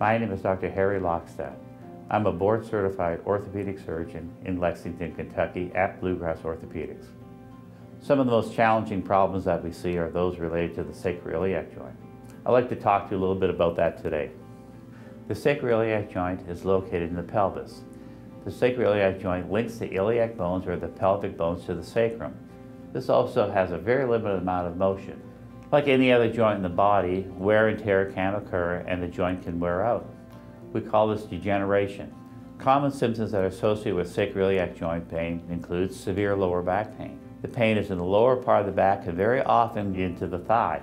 My name is Dr. Harry Lockstadt. I'm a board certified orthopedic surgeon in Lexington, Kentucky at Bluegrass Orthopaedics. Some of the most challenging problems that we see are those related to the sacroiliac joint. I'd like to talk to you a little bit about that today. The sacroiliac joint is located in the pelvis. The sacroiliac joint links the iliac bones or the pelvic bones to the sacrum. This also has a very limited amount of motion. Like any other joint in the body, wear and tear can occur and the joint can wear out. We call this degeneration. Common symptoms that are associated with sacroiliac joint pain include severe lower back pain. The pain is in the lower part of the back and very often into the thigh.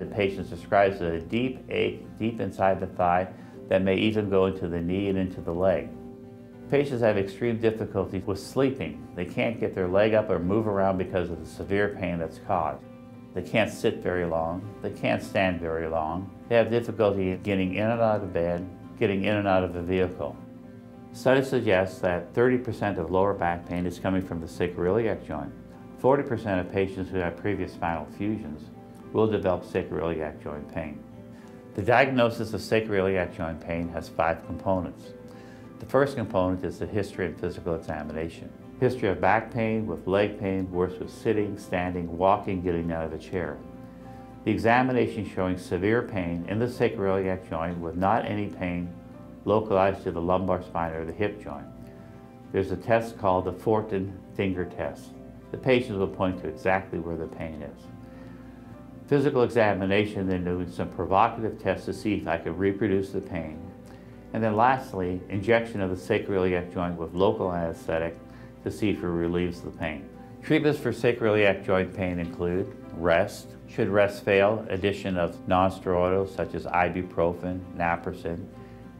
The patient describes a deep ache deep inside the thigh that may even go into the knee and into the leg. Patients have extreme difficulty with sleeping. They can't get their leg up or move around because of the severe pain that's caused. They can't sit very long. They can't stand very long. They have difficulty getting in and out of bed, getting in and out of the vehicle. Studies suggest that 30% of lower back pain is coming from the sacroiliac joint. 40% of patients who have previous spinal fusions will develop sacroiliac joint pain. The diagnosis of sacroiliac joint pain has five components. The first component is the history and physical examination. History of back pain with leg pain, worse with sitting, standing, walking, getting out of a chair. The examination showing severe pain in the sacroiliac joint with not any pain localized to the lumbar spine or the hip joint. There's a test called the Fortin finger test. The patient will point to exactly where the pain is. Physical examination, then doing some provocative tests to see if I can reproduce the pain. And then lastly, injection of the sacroiliac joint with local anesthetic see if relieves the pain. Treatments for sacroiliac joint pain include rest. Should rest fail, addition of nonsteroidals such as ibuprofen, naproxen,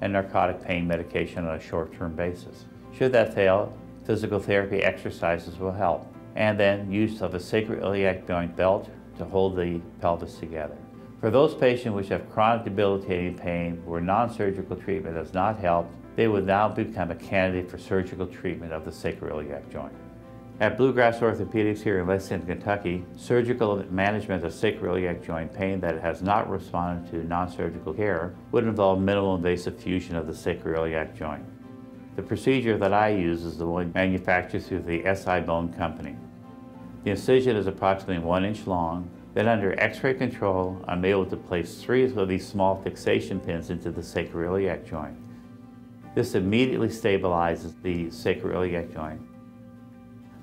and narcotic pain medication on a short-term basis. Should that fail, physical therapy exercises will help. And then use of a sacroiliac joint belt to hold the pelvis together. For those patients which have chronic debilitating pain where non-surgical treatment has not helped, they would now become a candidate for surgical treatment of the sacroiliac joint. At Bluegrass Orthopaedics here in Lexington, Kentucky, surgical management of sacroiliac joint pain that has not responded to non-surgical care would involve minimal invasive fusion of the sacroiliac joint. The procedure that I use is the one manufactured through the SI-BONE company. The incision is approximately one inch long. Then under x-ray control, I'm able to place three of these small fixation pins into the sacroiliac joint. This immediately stabilizes the sacroiliac joint.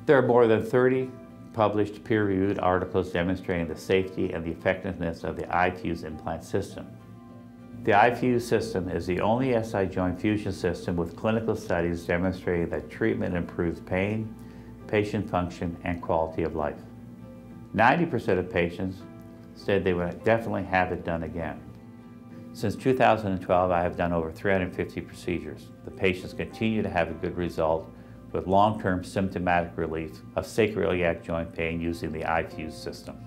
There are more than 30 published peer-reviewed articles demonstrating the safety and the effectiveness of the iFuse implant system. The iFuse system is the only SI joint fusion system with clinical studies demonstrating that treatment improves pain, patient function, and quality of life. 90% of patients said they would definitely have it done again. Since 2012, I have done over 350 procedures. The patients continue to have a good result with long-term symptomatic relief of sacroiliac joint pain using the iFuse system.